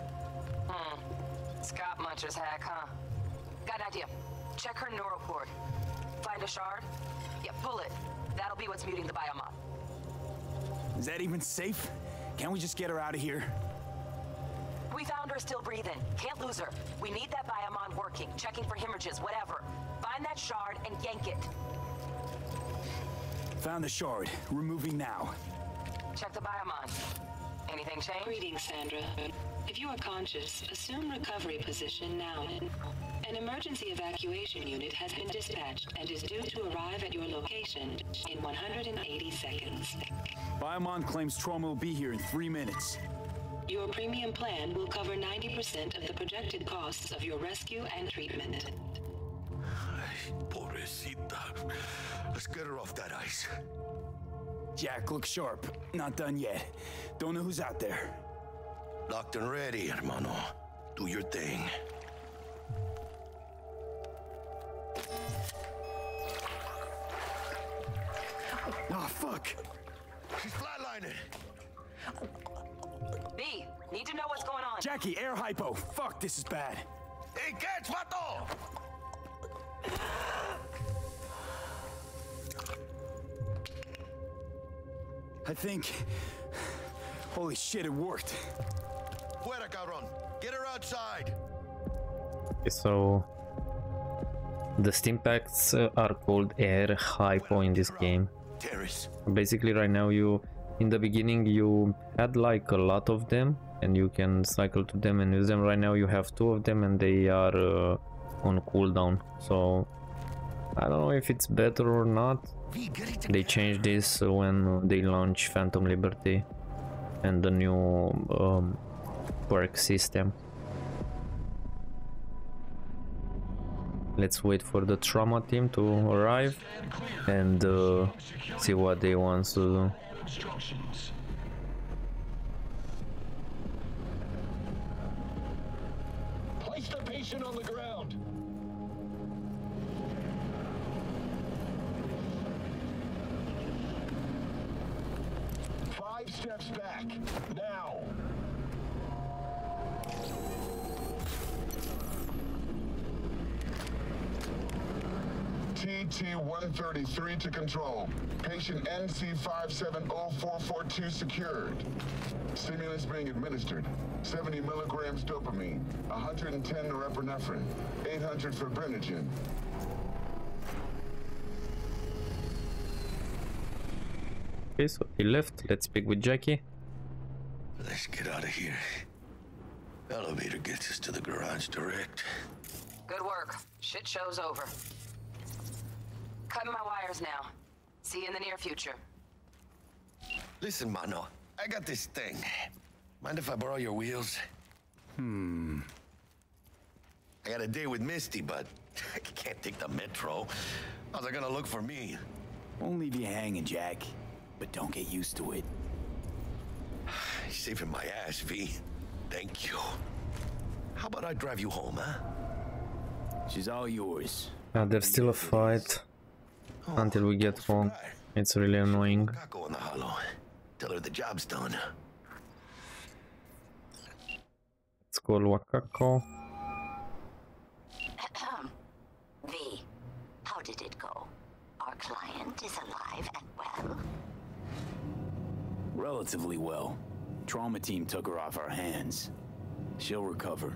[SPEAKER 17] Hmm. Scott Muncher's hack, huh? Got an idea. Check her neural cord. Find a shard? Yeah, pull it. That'll be what's muting the biomon.
[SPEAKER 2] Is that even safe? Can't we just get her out of here?
[SPEAKER 17] We found her still breathing. Can't lose her. We need that biomon working, checking for hemorrhages, whatever. Find that shard and yank it.
[SPEAKER 2] Found the shard. Removing now.
[SPEAKER 17] Check the biomon. Anything change?
[SPEAKER 18] Greetings, Sandra. If you are conscious, assume recovery position now. An emergency evacuation unit has been dispatched and is due to arrive at your location in 180 seconds.
[SPEAKER 2] Biomon claims trauma will be here in three minutes.
[SPEAKER 18] Your premium plan will cover 90% of the projected costs of your rescue and treatment.
[SPEAKER 3] Pobrecita. Let's get her off that ice.
[SPEAKER 2] Jack, look sharp. Not done yet. Don't know who's out there.
[SPEAKER 3] Locked and ready, hermano. Do your thing.
[SPEAKER 2] Oh, fuck.
[SPEAKER 3] She's flatlining.
[SPEAKER 17] B, need to know what's going on.
[SPEAKER 2] Jackie, air hypo. Fuck, this is bad.
[SPEAKER 3] Hey, catch, vato!
[SPEAKER 2] I think. Holy shit, it worked.
[SPEAKER 3] Fuera, cabrón. Get her outside.
[SPEAKER 1] Okay, so the stim packs uh, are called air hypo in this game.
[SPEAKER 3] Terrace.
[SPEAKER 1] Basically, right now you, in the beginning, you had like a lot of them, and you can cycle to them and use them. Right now, you have two of them, and they are uh, on cooldown. So I don't know if it's better or not. They changed this when they launched Phantom Liberty and the new um, perk system. Let's wait for the trauma team to arrive and uh, see what they want to do.
[SPEAKER 15] Place TT-133 to control. Patient NC570442 secured. Stimulants being administered. 70 milligrams dopamine, 110 norepinephrine, 800 fibrinogen.
[SPEAKER 1] Okay, so he left. Let's speak with Jackie.
[SPEAKER 3] Let's get out of here. Elevator gets us to the garage direct.
[SPEAKER 17] Good work. Shit show's over. Cutting my wires now. See you in the near future.
[SPEAKER 3] Listen, mano. I got this thing. Mind if I borrow your wheels?
[SPEAKER 2] Hmm.
[SPEAKER 3] I got a day with Misty, but I can't take the metro. How's they gonna look for me?
[SPEAKER 2] Won't leave you hanging, Jack. But don't get used to it.
[SPEAKER 3] You're saving my ass, V. Thank you. How about I drive you home, huh?
[SPEAKER 2] She's all yours.
[SPEAKER 1] Uh, there's still a fight Oh, until we get home. It's really annoying.
[SPEAKER 3] Go in the hollow. Tell her the job's done.
[SPEAKER 1] Let's call Wakako.
[SPEAKER 19] V, how did it go? Our client is alive and well?
[SPEAKER 2] Relatively well. Trauma team took her off our hands. She'll recover.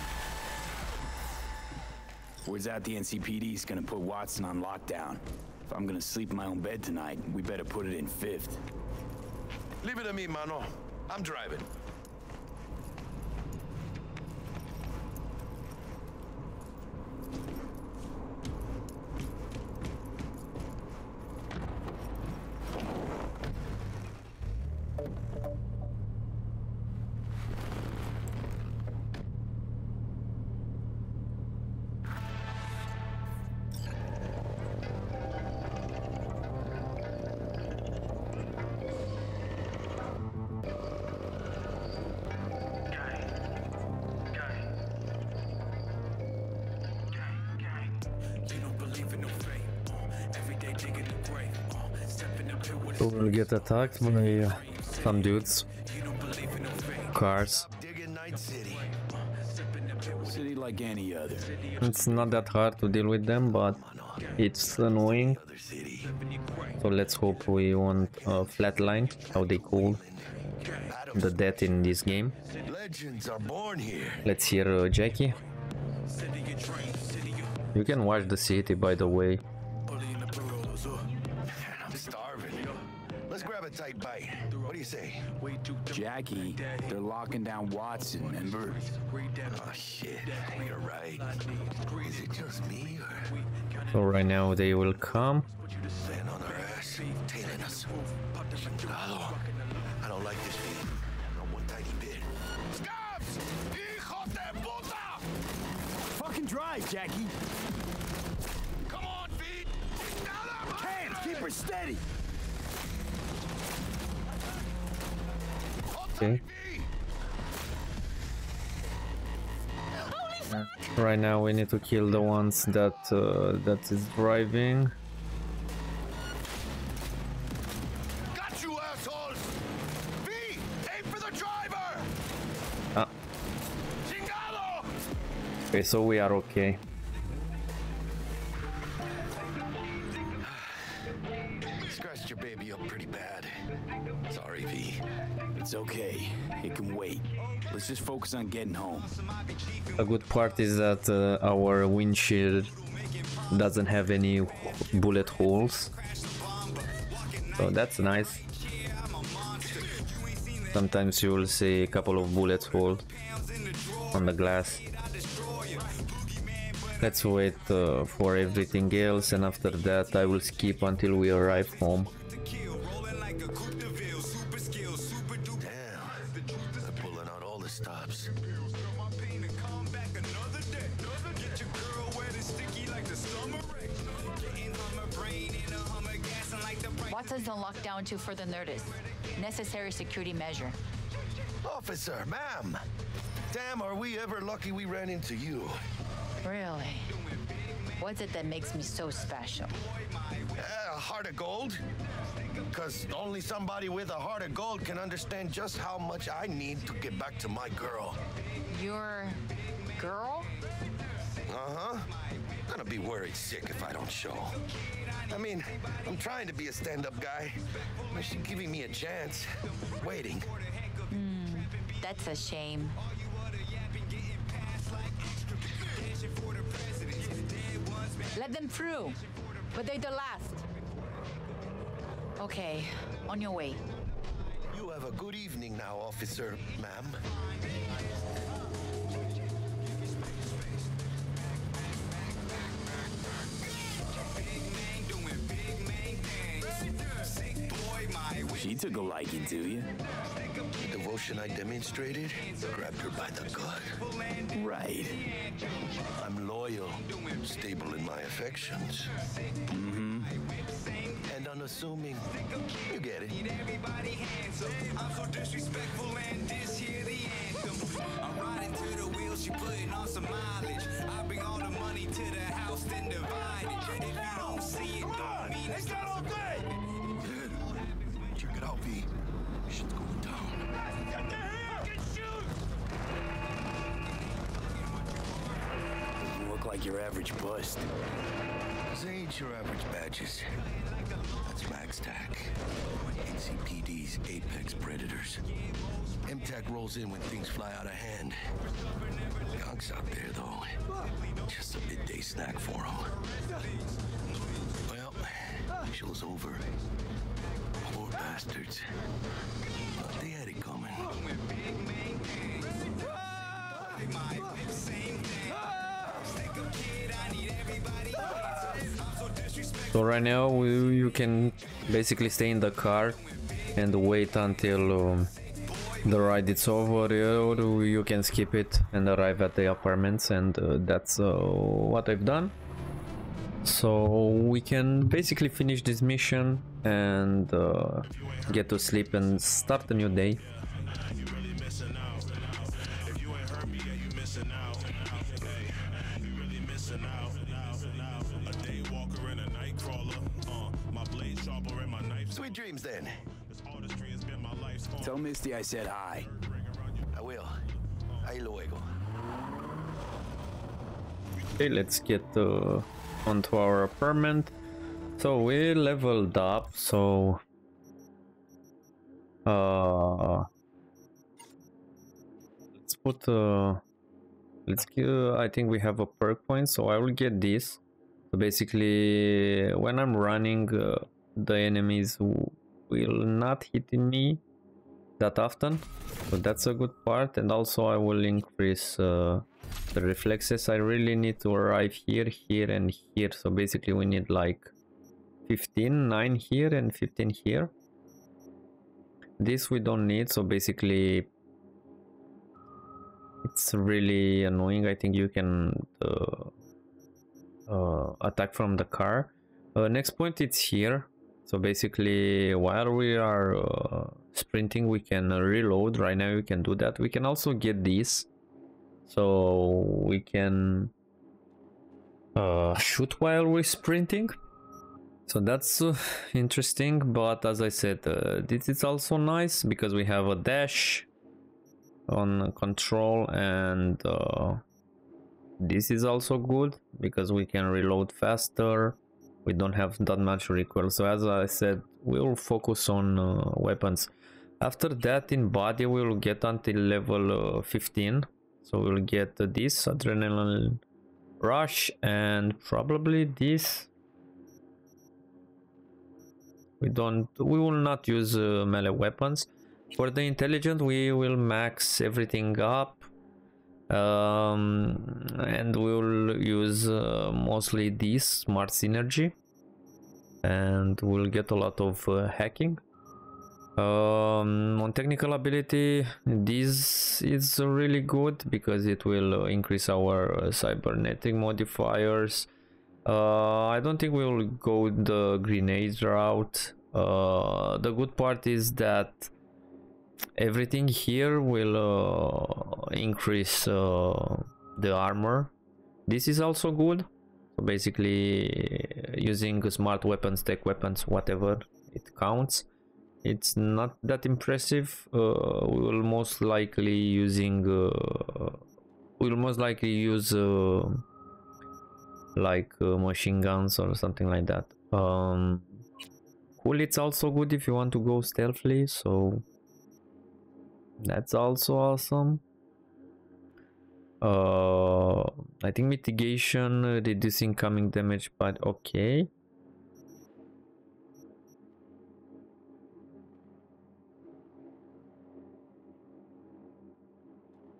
[SPEAKER 2] Words out the NCPD is gonna put Watson on lockdown. If I'm gonna sleep in my own bed tonight, we better put it in fifth.
[SPEAKER 3] Leave it to me, mano. I'm driving.
[SPEAKER 1] We'll get attacked by uh, some dudes. Cars.
[SPEAKER 2] City like any other.
[SPEAKER 1] It's not that hard to deal with them, but it's annoying. So let's hope we won't uh, flatline, how they call the death in this game.
[SPEAKER 3] Legends are born here.
[SPEAKER 1] Let's hear uh, Jackie. You can watch the city, by the way.
[SPEAKER 2] Jackie, they're locking down Watson, remember?
[SPEAKER 3] Oh shit, you're right. Is it just me or
[SPEAKER 1] So right now they will come.
[SPEAKER 3] laying on our ass, tailing us? Chingado. I don't like this feeling. Not one tiny bit. Scabs! Hijo de puta!
[SPEAKER 2] Fucking drive, Jackie!
[SPEAKER 3] Come on, feet!
[SPEAKER 2] Hands, keep her steady!
[SPEAKER 1] Okay. Right now we need to kill the ones that uh, that is driving.
[SPEAKER 3] Got you, assholes! V! Aim for the driver!
[SPEAKER 1] Ah.
[SPEAKER 3] Chingado!
[SPEAKER 1] Okay, so we are okay.
[SPEAKER 2] It can wait. Let's just focus on getting home.
[SPEAKER 1] A good part is that uh, our windshield doesn't have any bullet holes. So that's nice. Sometimes you will see a couple of bullet holes on the glass. Let's wait uh, for everything else and after that I will skip until we arrive home.
[SPEAKER 20] Lockdown to further notice. Necessary security measure.
[SPEAKER 3] Officer, ma'am! Damn, are we ever lucky we ran into you?
[SPEAKER 20] Really? What's it that makes me so special?
[SPEAKER 3] Uh, a heart of gold? Because only somebody with a heart of gold can understand just how much I need to get back to my girl.
[SPEAKER 20] Your girl?
[SPEAKER 3] Uh huh. Gonna be worried sick if I don't show. I mean, I'm trying to be a stand up guy. She's giving me a chance. Waiting.
[SPEAKER 20] Hmm, that's a shame. Let them through, but they're the last. Okay, on your way.
[SPEAKER 3] You have a good evening now, officer, ma'am.
[SPEAKER 2] She took a liking to you.
[SPEAKER 3] The devotion I demonstrated grabbed her by the gut.
[SPEAKER 2] Right.
[SPEAKER 3] I'm loyal, stable in my affections.
[SPEAKER 2] Mm-hmm.
[SPEAKER 3] And unassuming. You get it.
[SPEAKER 14] I'm so disrespectful and this here the anthem. I'm riding to the wheel, she putting on some mileage.
[SPEAKER 3] Going down.
[SPEAKER 2] Doesn't look like your average bust.
[SPEAKER 3] These ain't your average badges. That's MaxTac. NCPD's apex predators. MaxTac rolls in when things fly out of hand. Gonks out there, though. Just a midday snack for them. Well, show's over. Bastards. They had it coming.
[SPEAKER 1] So right now you can basically stay in the car and wait until um, the ride is over or you can skip it and arrive at the apartments and uh, that's uh, what I've done. So we can basically finish this mission and uh, get to sleep and start a new day.
[SPEAKER 3] Sweet dreams then.
[SPEAKER 2] Tell Misty I said hi.
[SPEAKER 3] I will. Ahí luego.
[SPEAKER 1] Okay, let's get uh, onto our apartment. So we leveled up, so uh let's put uh let's give I think we have a perk point, so I will get this. So basically when I'm running uh, the enemies will not hit me that often so that's a good part and also I will increase uh, the reflexes I really need to arrive here here and here so basically we need like 15 9 here and 15 here. This we don't need so basically it's really annoying. I think you can uh, uh, attack from the car. Uh, next point it's here. So basically while we are uh, sprinting we can reload. Right now we can do that. We can also get this. So we can uh, shoot while we're sprinting so that's uh, interesting but as I said uh, this is also nice because we have a dash on control and uh, this is also good because we can reload faster. We don't have that much recoil. So as i said we'll focus on uh, weapons. After that in body we'll get until level uh, 15 so we'll get uh, this adrenaline rush and probably this we don't we will not use uh, melee weapons. For the intelligent we will max everything up um, and we'll use uh, mostly this smart synergy. And we'll get a lot of uh, hacking. Um, on technical ability this is really good because it will increase our uh, cybernetic modifiers uh, I don't think we'll go the grenade route. Uh, the good part is that everything here will uh, increase uh, the armor. This is also good. So basically using smart weapons tech weapons whatever it counts. It's not that impressive. Uh, we will most likely using uh, we'll most likely use uh, like uh, machine guns or something like that. Um cool it's also good if you want to go stealthily so that's also awesome. Uh i think mitigation uh, reduce incoming damage but okay.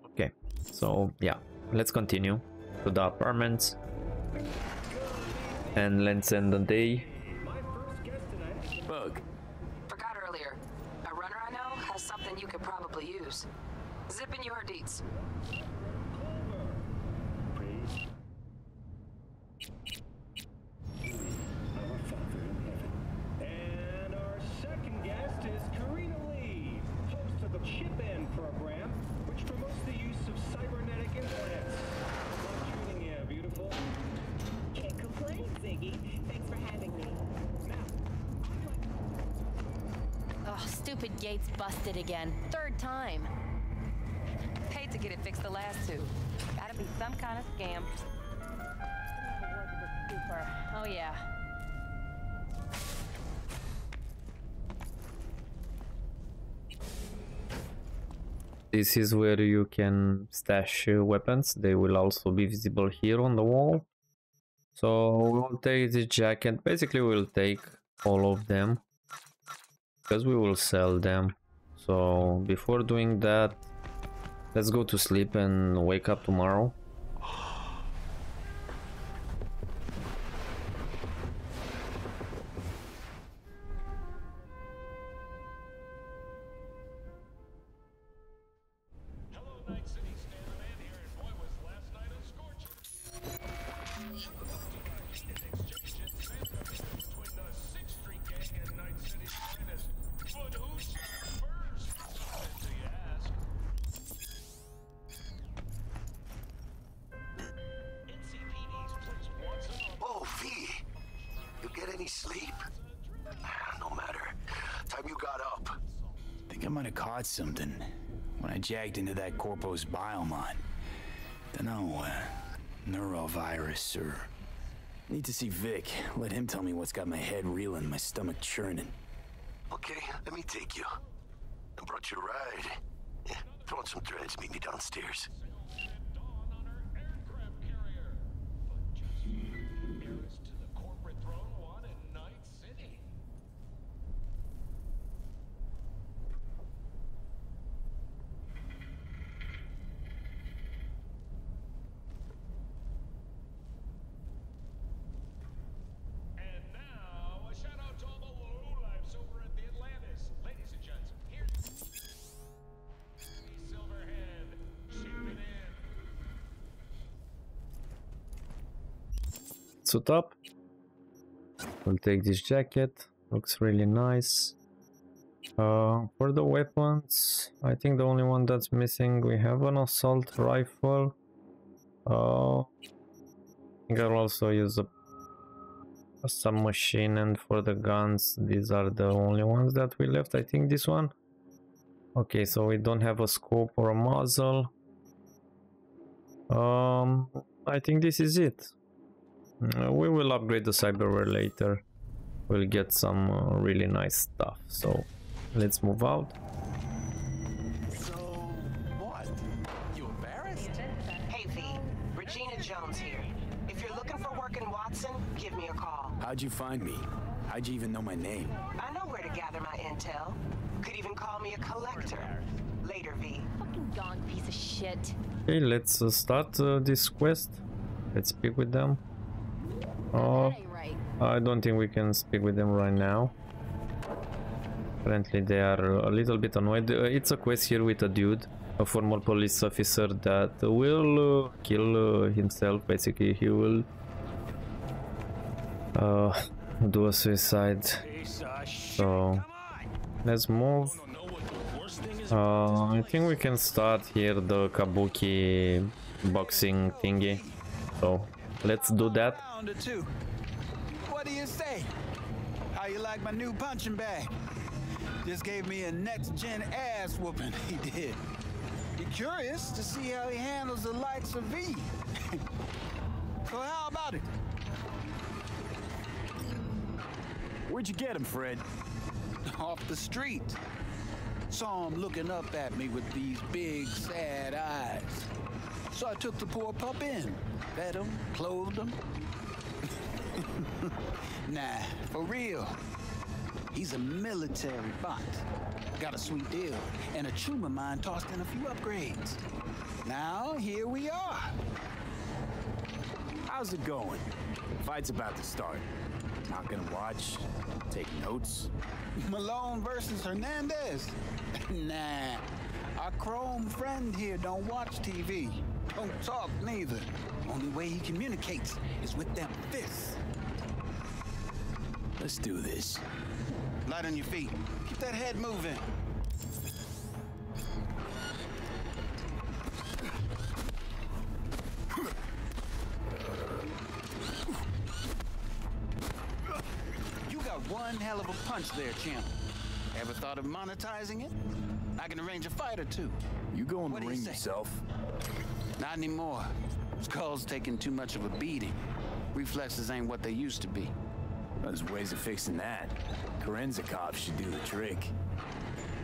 [SPEAKER 1] Okay so yeah let's continue to the apartments and let's end the day
[SPEAKER 2] Bug.
[SPEAKER 17] Forgot earlier. A runner I know has something you could probably use. Zip in your deets.
[SPEAKER 1] This is where you can stash uh, weapons. They will also be visible here on the wall. So we'll take the jacket. Basically, we'll take all of them because we will sell them. So before doing that, let's go to sleep and wake up tomorrow.
[SPEAKER 2] I might have caught something when I jagged into that Corpo's biomon. Dunno, uh, neurovirus or. Need to see Vik. Let him tell me what's got my head reeling, my stomach churning.
[SPEAKER 3] Okay, let me take you. I brought you a ride. Yeah, throw on some threads, meet me downstairs.
[SPEAKER 1] Suit up. We'll take this jacket. Looks really nice. Uh, for the weapons, I think the only one that's missing, we have an assault rifle. Uh, I think I'll also use a, a submachine and for the guns, these are the only ones that we left. I think this one. Okay, so we don't have a scope or a muzzle. Um, I think this is it. Uh, we will upgrade the cyberware later. We'll get some uh, really nice stuff. So let's move out.
[SPEAKER 12] So, what? You embarrassed?
[SPEAKER 17] Hey, V. Regina Jones here. If you're looking for work in Watson, give me a call.
[SPEAKER 2] How'd you find me? How'd you even know my name?
[SPEAKER 17] I know where to gather my intel. Could even call me a collector. Later, V.
[SPEAKER 21] Fucking gone piece of shit.
[SPEAKER 1] Okay, let's uh, start uh, this quest. Let's speak with them. Oh, I don't think we can speak with them right now. Apparently they are a little bit annoyed. Uh, it's a quest here with a dude, a former police officer that will uh, kill uh, himself. Basically, he will uh, do a suicide. So let's move. Uh, I think we can start here the kabuki boxing thingy. So let's do that.
[SPEAKER 20] Round or two. What do you say? How you like my new punching bag? Just gave me a next gen ass whooping, he did. Be curious to see how he handles the likes of V. so how about it?
[SPEAKER 2] Where'd you get him, Fred?
[SPEAKER 20] Off the street. Saw him looking up at me with these big, sad eyes. So I took the poor pup in, fed him, clothed him. nah, for real. He's a military bot. Got a sweet deal, and a tumor mine tossed in a few upgrades. Now, here we are.
[SPEAKER 2] How's it going? Fight's about to start. Not gonna watch, take notes.
[SPEAKER 20] Malone versus Hernandez? nah. Our chrome friend here don't watch TV. Don't talk neither. Only way he communicates is with them fists.
[SPEAKER 2] Let's do this.
[SPEAKER 20] Light on your feet. Keep that head moving. You got one hell of a punch there, champ. Ever thought of monetizing it? I can arrange a fight or two.
[SPEAKER 2] You go in
[SPEAKER 20] What
[SPEAKER 2] the
[SPEAKER 20] you
[SPEAKER 2] yourself?
[SPEAKER 20] Not anymore. Skull's taking too much of a beating. Reflexes ain't what they used to be.
[SPEAKER 2] There's ways of fixing that. Kerenzikov should do the trick.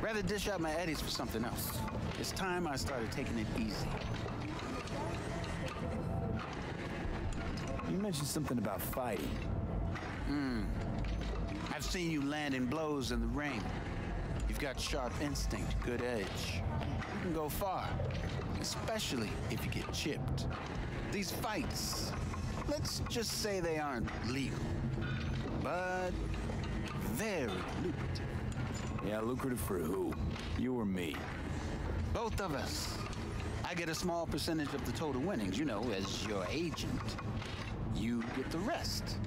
[SPEAKER 20] Rather dish out my eddies for something else. It's time I started taking it easy.
[SPEAKER 2] You mentioned something about fighting.
[SPEAKER 20] Hmm. I've seen you landing blows in the ring. You've got sharp instinct, good edge. You can go far, especially if you get chipped. These fights, let's just say they aren't legal, but very lucrative.
[SPEAKER 2] Yeah, lucrative for who? You or me?
[SPEAKER 20] Both of us. I get a small percentage of the total winnings, you know, as your agent. You get the rest.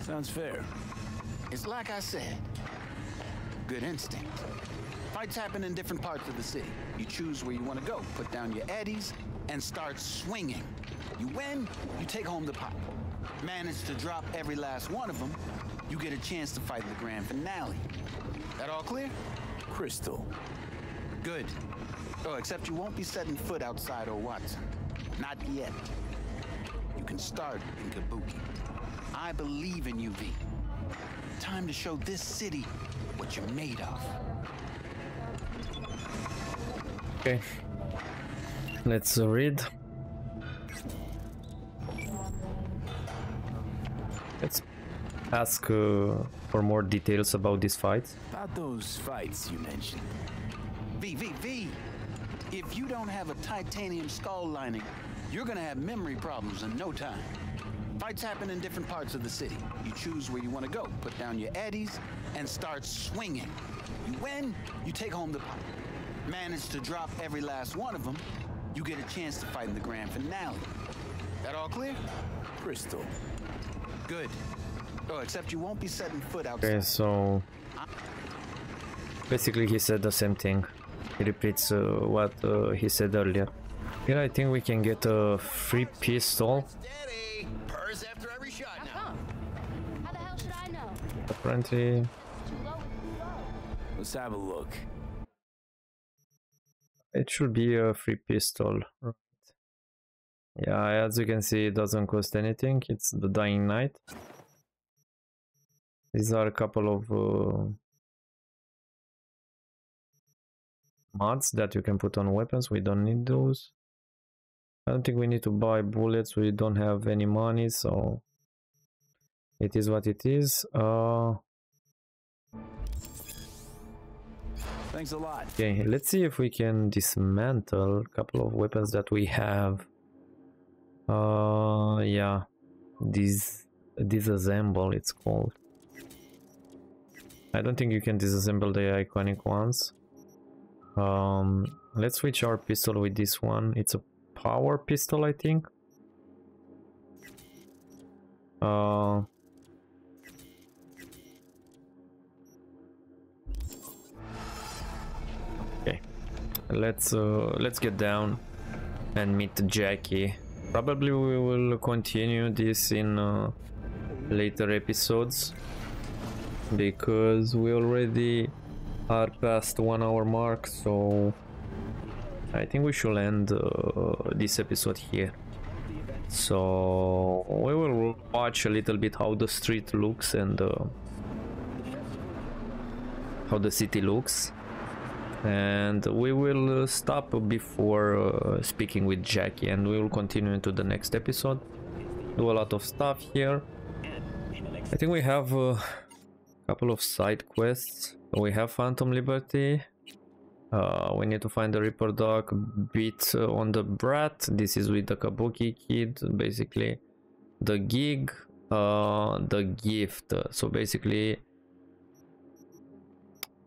[SPEAKER 2] Sounds fair.
[SPEAKER 20] It's like I said. Good instinct. Fights happen in different parts of the city. You choose where you want to go, put down your eddies, and start swinging. You win, you take home the pot. Manage to drop every last one of them, you get a chance to fight in the grand finale. That all clear?
[SPEAKER 2] Crystal.
[SPEAKER 20] Good. Oh, except you won't be setting foot outside O. Watson. Not yet. You can start in Kabuki. I believe in you, V. Time to show this city what you're made of.
[SPEAKER 1] Okay. Let's uh, read. Ask uh, for more details about this fight.
[SPEAKER 2] About those fights you mentioned.
[SPEAKER 20] V, V, V! If you don't have a titanium skull lining, you're gonna have memory problems in no time. Fights happen in different parts of the city. You choose where you want to go, put down your eddies, and start swinging. You win, you take home the pot. Manage to drop every last one of them, you get a chance to fight in the grand finale. That all clear?
[SPEAKER 2] Crystal.
[SPEAKER 20] Good. Oh, except you won't be setting foot outside.
[SPEAKER 1] Okay, so basically he said the same thing. He repeats uh, what uh, he said earlier. Here I think we can get a free pistol.
[SPEAKER 14] After every shot now.
[SPEAKER 4] How the hell should I know?
[SPEAKER 1] Apparently,
[SPEAKER 2] Let's have a look.
[SPEAKER 1] it should be a free pistol. Right. Yeah, as you can see, it doesn't cost anything. It's the Dying Night. These are a couple of uh, mods that you can put on weapons. We don't need those. I don't think we need to buy bullets. We don't have any money, so it is what it is. Uh,
[SPEAKER 2] Thanks a lot.
[SPEAKER 1] okay, let's see if we can dismantle a couple of weapons that we have. Uh, yeah, this disassemble. It's called. I don't think you can disassemble the iconic ones. Um, let's switch our pistol with this one. It's a power pistol, I think. Uh, okay, let's uh, let's get down and meet Jackie. Probably we will continue this in uh, later episodes because we already are past one hour mark so I think we should end uh, this episode here. So we will watch a little bit how the street looks and uh, how the city looks. And we will uh, stop before uh, speaking with Jackie and we will continue into the next episode. Do a lot of stuff here. I think we have a couple of side quests. We have Phantom Liberty. Uh, we need to find the Reaper Dog beat uh, on the Brat. This is with the Kabuki kid basically. The gig uh, the gift. So basically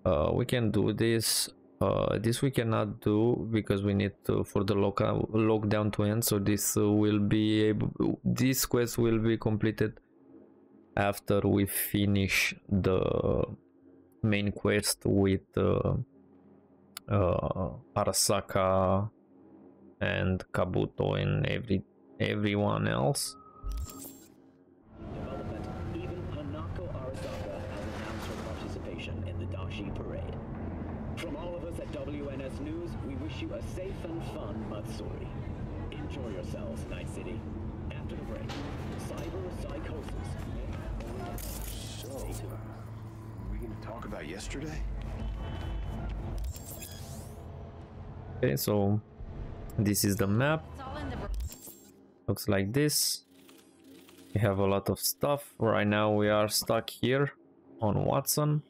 [SPEAKER 1] uh, we can do this. Uh, this we cannot do because we need to for the local lockdown to end. So this will be this quest will be completed after we finish the main quest with uh, uh, Arasaka and Kabuto and every everyone else
[SPEAKER 22] Even Hanako Arasaka has announced her participation in the Dashi Parade. From all of us at WNS News, we wish you a safe and fun Matsuri. In Enjoy yourselves, Night City. After the break, cyber psychosis.
[SPEAKER 2] So, are we gonna talk about yesterday?
[SPEAKER 1] Okay, so this is the map. Looks like this. We have a lot of stuff. Right now we are stuck here on Watson.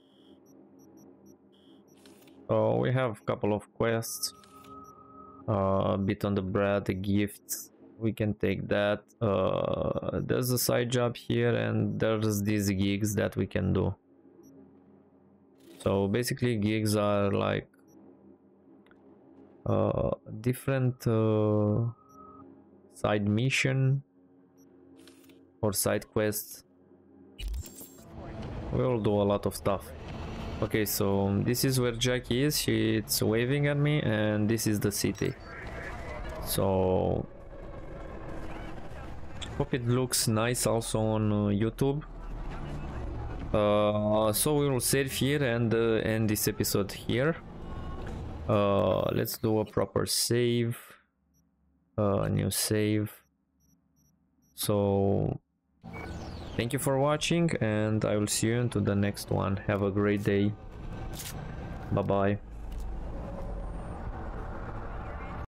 [SPEAKER 1] So we have a couple of quests. Uh, a Beat on the Brat, the gifts. We can take that. Uh, there's a side job here and there's these gigs that we can do. So basically gigs are like uh, different uh, side mission or side quests. We'll do a lot of stuff. Okay, so this is where Jackie is. She's waving at me, and this is the city. So hope it looks nice also on uh, YouTube. Uh, so we will save here and uh, end this episode here. Uh, let's do a proper save. Uh, new save. So thank you for watching and I will see you into the next one. Have a great day. Bye bye.